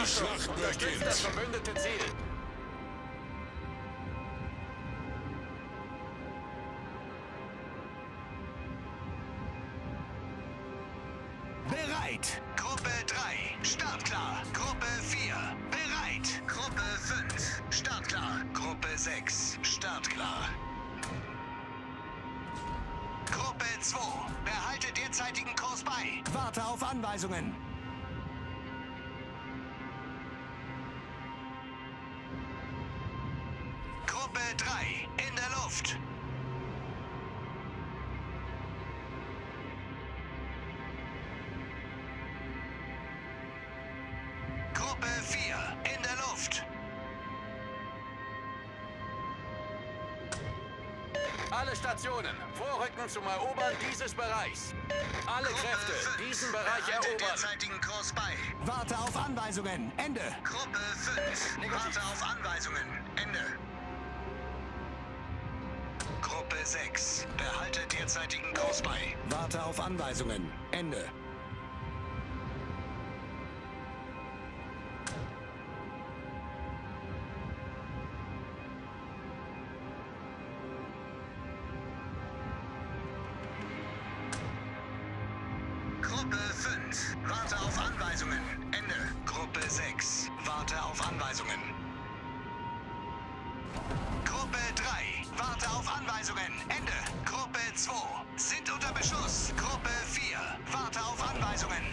Die Schlacht unterstützt das beginnt. verbündete Ziel. Bereit. Gruppe 3, startklar. Gruppe 4, bereit. Gruppe 5, startklar. Gruppe 6, startklar. Gruppe 2, behalte derzeitigen Kurs bei. Warte auf Anweisungen. Gruppe 3, in der Luft. Gruppe 4, in der Luft. Alle Stationen, vorrücken zum Erobern dieses Bereichs. Alle Gruppe Kräfte, 5, diesen Bereich erobern. derzeitigen Kurs bei. Warte auf Anweisungen. Ende. Gruppe 5. Warte auf Anweisungen. Ende. Gruppe 6. Behalte derzeitigen Kurs bei. Warte auf Anweisungen. Ende. Gruppe 5. Warte auf Anweisungen. Ende. Gruppe 6. Warte auf Anweisungen. Gruppe 3. Warte auf Anweisungen. Ende. Gruppe 2. Sind unter Beschuss. Gruppe 4. Warte auf Anweisungen.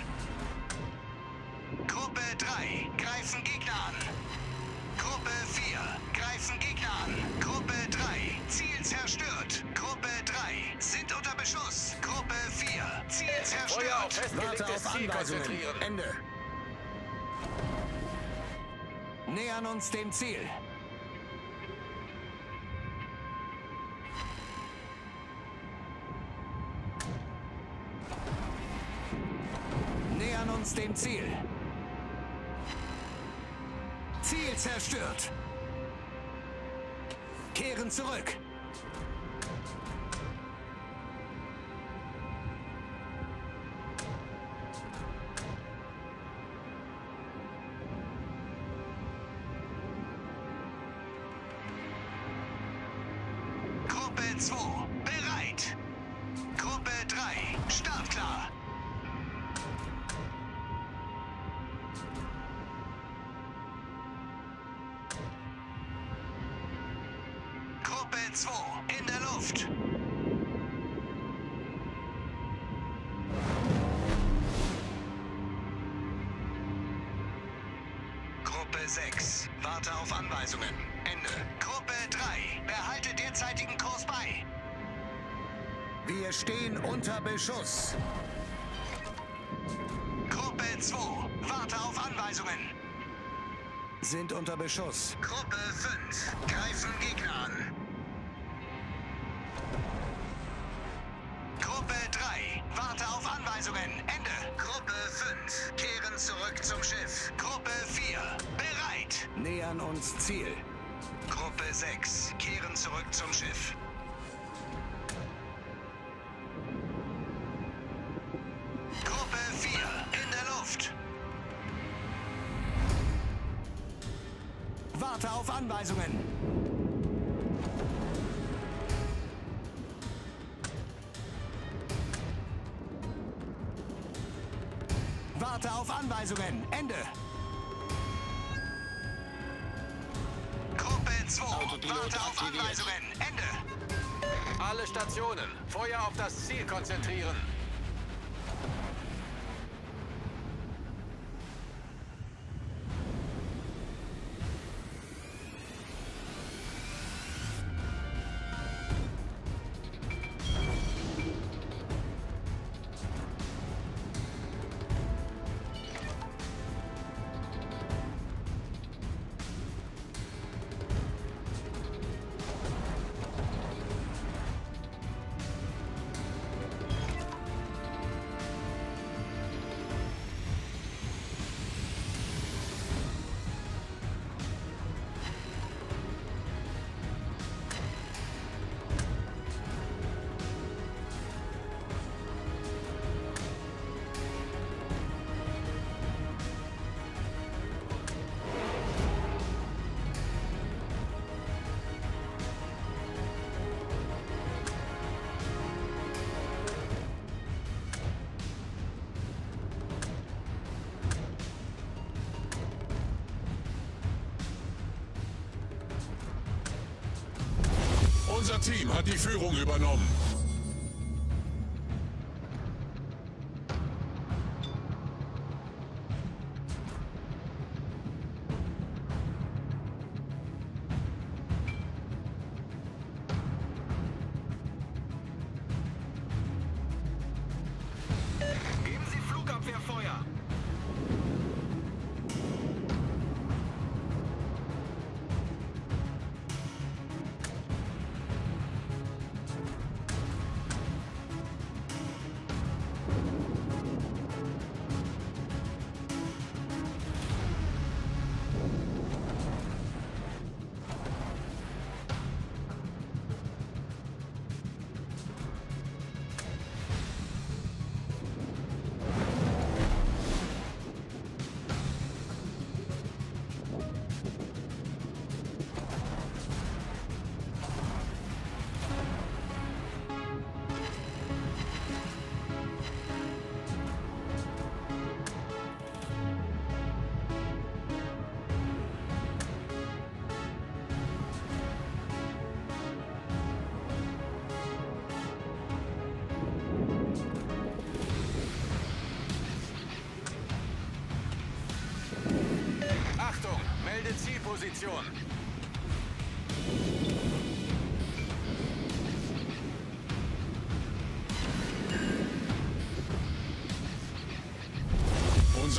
Gruppe 3. Greifen Gegner an. Gruppe 4. Greifen Gegner an. Gruppe 3. Ziel zerstört. Gruppe 3. Sind unter Beschuss. Gruppe 4. Ziel Feuer auf zerstört. Warte festgelegtes auf Ziel Anweisungen. konzentrieren. Ende. Nähern uns dem Ziel. Uns dem Ziel. Ziel zerstört. Kehren zurück. Gruppe 2. Bereit. Gruppe 3. Startklar. Gruppe 2. In der Luft. Gruppe 6. Warte auf Anweisungen. Ende. Gruppe 3. Behalte derzeitigen Kurs bei. Wir stehen unter Beschuss. Gruppe 2. Warte auf Anweisungen. Sind unter Beschuss. Gruppe 5. Greifen zurück zum Schiff. Gruppe 4. Bereit. Nähern uns Ziel. Gruppe 6. Kehren zurück zum Schiff. Gruppe 4. In der Luft. Warte auf Anweisungen. Ende. Gruppe 2. Autopilot Warte auf aktiviert. Anweisungen. Ende. Alle Stationen, Feuer auf das Ziel konzentrieren. Unser Team hat die Führung übernommen.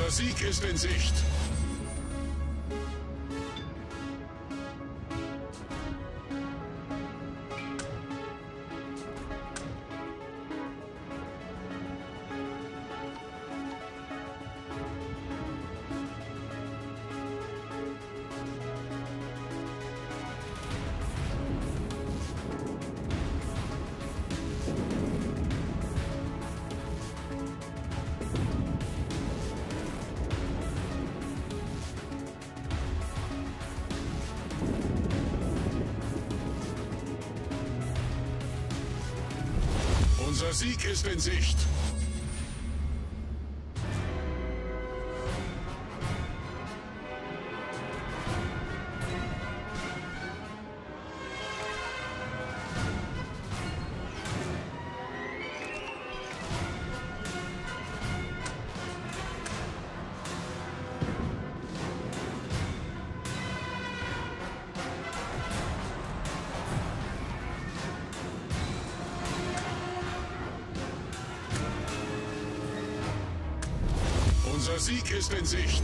Unser Sieg ist in Sicht. Unser Sieg ist in Sicht. Unser Sieg ist in Sicht.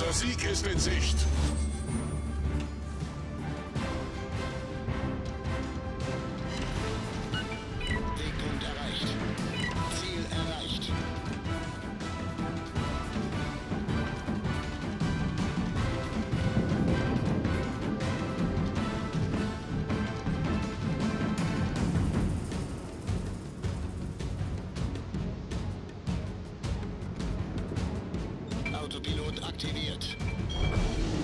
Unser Sieg ist in Sicht. Autopilot aktiviert.